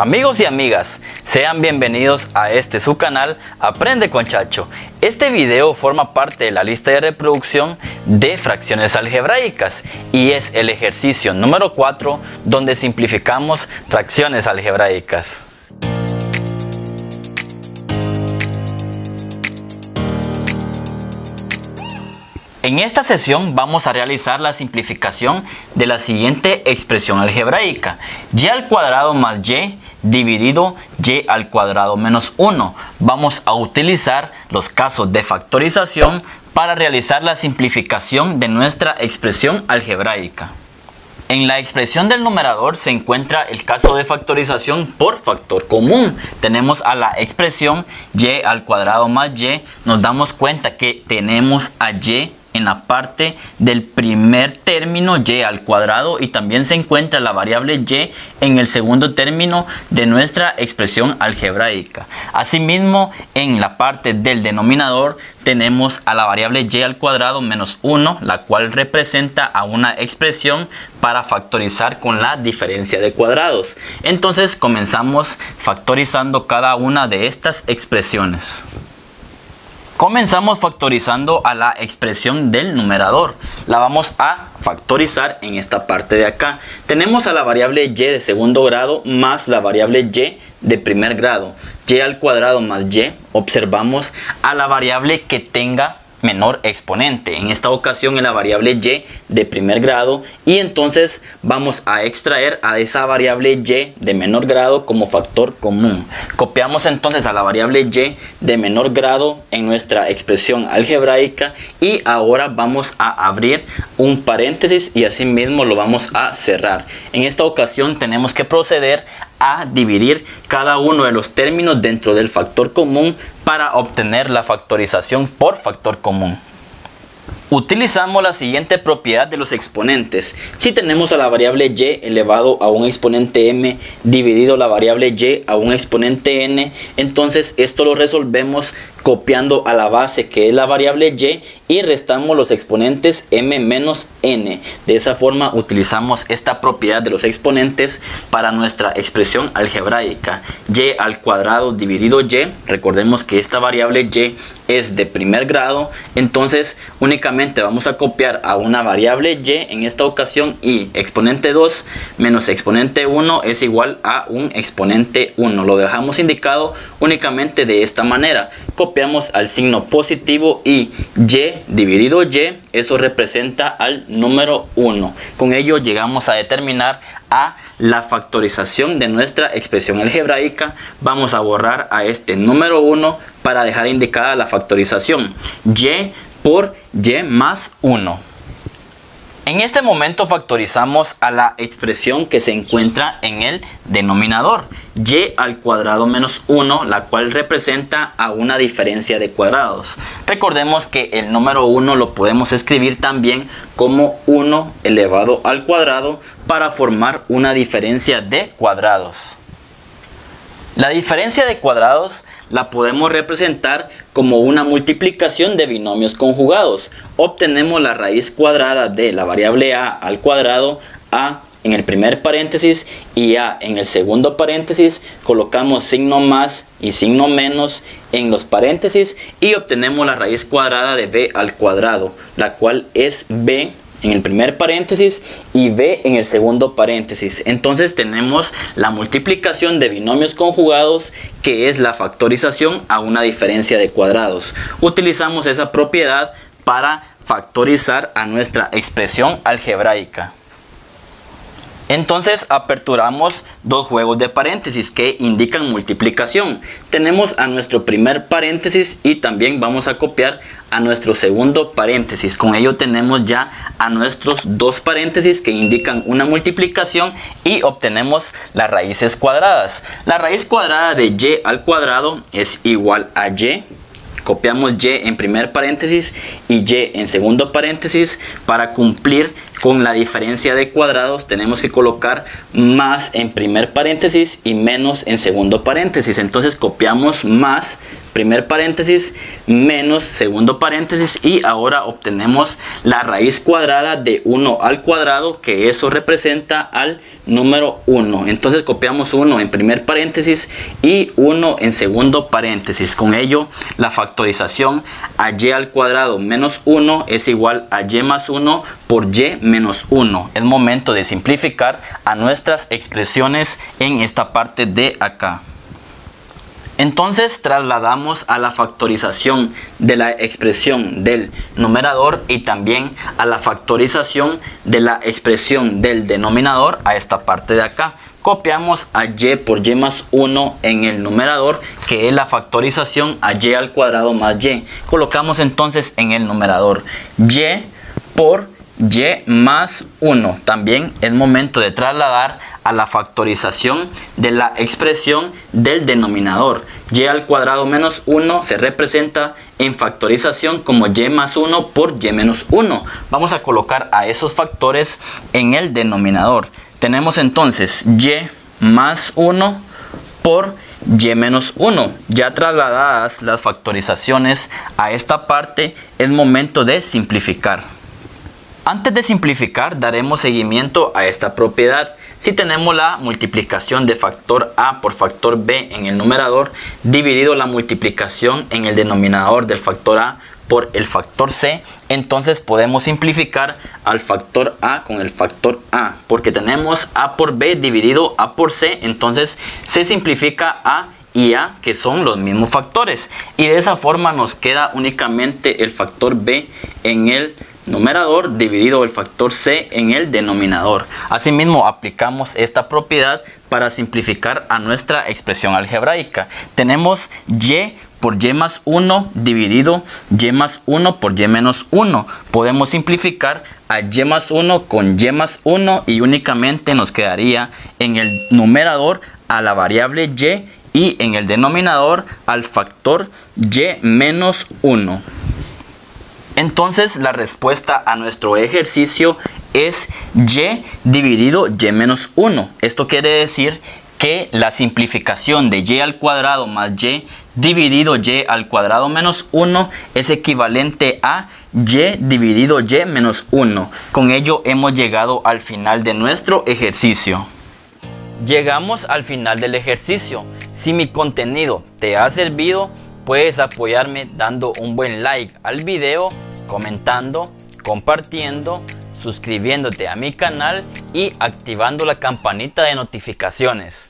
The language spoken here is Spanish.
Amigos y amigas, sean bienvenidos a este su canal Aprende con Chacho. Este video forma parte de la lista de reproducción de fracciones algebraicas y es el ejercicio número 4 donde simplificamos fracciones algebraicas. En esta sesión vamos a realizar la simplificación de la siguiente expresión algebraica. y al cuadrado más y dividido y al cuadrado menos 1. Vamos a utilizar los casos de factorización para realizar la simplificación de nuestra expresión algebraica. En la expresión del numerador se encuentra el caso de factorización por factor común. Tenemos a la expresión y al cuadrado más y. Nos damos cuenta que tenemos a y en la parte del primer término y al cuadrado y también se encuentra la variable y en el segundo término de nuestra expresión algebraica. Asimismo, en la parte del denominador tenemos a la variable y al cuadrado menos 1, la cual representa a una expresión para factorizar con la diferencia de cuadrados. Entonces comenzamos factorizando cada una de estas expresiones. Comenzamos factorizando a la expresión del numerador. La vamos a factorizar en esta parte de acá. Tenemos a la variable y de segundo grado más la variable y de primer grado. y al cuadrado más y. Observamos a la variable que tenga menor exponente. En esta ocasión en la variable y de primer grado y entonces vamos a extraer a esa variable y de menor grado como factor común. Copiamos entonces a la variable y de menor grado en nuestra expresión algebraica y ahora vamos a abrir un paréntesis y así mismo lo vamos a cerrar. En esta ocasión tenemos que proceder a dividir cada uno de los términos dentro del factor común para obtener la factorización por factor común. Utilizamos la siguiente propiedad de los exponentes. Si tenemos a la variable y elevado a un exponente m dividido la variable y a un exponente n, entonces esto lo resolvemos copiando a la base que es la variable y y restamos los exponentes m menos n. De esa forma utilizamos esta propiedad de los exponentes para nuestra expresión algebraica. y al cuadrado dividido y, recordemos que esta variable y es de primer grado, entonces únicamente vamos a copiar a una variable y en esta ocasión y exponente 2 menos exponente 1 es igual a un exponente 1. Lo dejamos indicado únicamente de esta manera copiamos al signo positivo y y dividido y, eso representa al número 1. Con ello llegamos a determinar a la factorización de nuestra expresión algebraica. Vamos a borrar a este número 1 para dejar indicada la factorización. y por y más 1. En este momento factorizamos a la expresión que se encuentra en el denominador, y al cuadrado menos 1, la cual representa a una diferencia de cuadrados. Recordemos que el número 1 lo podemos escribir también como 1 elevado al cuadrado para formar una diferencia de cuadrados. La diferencia de cuadrados la podemos representar como una multiplicación de binomios conjugados. Obtenemos la raíz cuadrada de la variable a al cuadrado, a en el primer paréntesis y a en el segundo paréntesis colocamos signo más y signo menos en los paréntesis y obtenemos la raíz cuadrada de b al cuadrado, la cual es b en el primer paréntesis y b en el segundo paréntesis. Entonces tenemos la multiplicación de binomios conjugados que es la factorización a una diferencia de cuadrados. Utilizamos esa propiedad para factorizar a nuestra expresión algebraica. Entonces aperturamos dos juegos de paréntesis que indican multiplicación. Tenemos a nuestro primer paréntesis y también vamos a copiar a nuestro segundo paréntesis. Con ello tenemos ya a nuestros dos paréntesis que indican una multiplicación y obtenemos las raíces cuadradas. La raíz cuadrada de y al cuadrado es igual a y copiamos y en primer paréntesis y y en segundo paréntesis para cumplir con la diferencia de cuadrados tenemos que colocar más en primer paréntesis y menos en segundo paréntesis. Entonces copiamos más primer paréntesis menos segundo paréntesis y ahora obtenemos la raíz cuadrada de 1 al cuadrado que eso representa al número 1 entonces copiamos 1 en primer paréntesis y 1 en segundo paréntesis con ello la factorización a y al cuadrado menos 1 es igual a y más 1 por y menos 1 es momento de simplificar a nuestras expresiones en esta parte de acá entonces trasladamos a la factorización de la expresión del numerador y también a la factorización de la expresión del denominador a esta parte de acá. Copiamos a y por y más 1 en el numerador que es la factorización a y al cuadrado más y. Colocamos entonces en el numerador y por y más 1. También es momento de trasladar a la factorización de la expresión del denominador. y al cuadrado menos 1 se representa en factorización como y más 1 por y menos 1. Vamos a colocar a esos factores en el denominador. Tenemos entonces y más 1 por y menos 1. Ya trasladadas las factorizaciones a esta parte, es momento de simplificar. Antes de simplificar, daremos seguimiento a esta propiedad. Si tenemos la multiplicación de factor A por factor B en el numerador, dividido la multiplicación en el denominador del factor A por el factor C, entonces podemos simplificar al factor A con el factor A, porque tenemos A por B dividido A por C, entonces se simplifica A y A, que son los mismos factores. Y de esa forma nos queda únicamente el factor B en el numerador dividido el factor c en el denominador. Asimismo, aplicamos esta propiedad para simplificar a nuestra expresión algebraica. Tenemos y por y más 1 dividido y más 1 por y menos 1. Podemos simplificar a y más 1 con y más 1 y únicamente nos quedaría en el numerador a la variable y y en el denominador al factor y menos 1. Entonces la respuesta a nuestro ejercicio es y dividido y menos 1. Esto quiere decir que la simplificación de y al cuadrado más y dividido y al cuadrado menos 1 es equivalente a y dividido y menos 1. Con ello hemos llegado al final de nuestro ejercicio. Llegamos al final del ejercicio. Si mi contenido te ha servido, puedes apoyarme dando un buen like al video comentando, compartiendo, suscribiéndote a mi canal y activando la campanita de notificaciones.